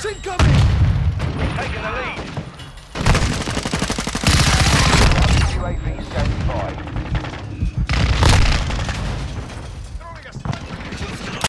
Troops incoming!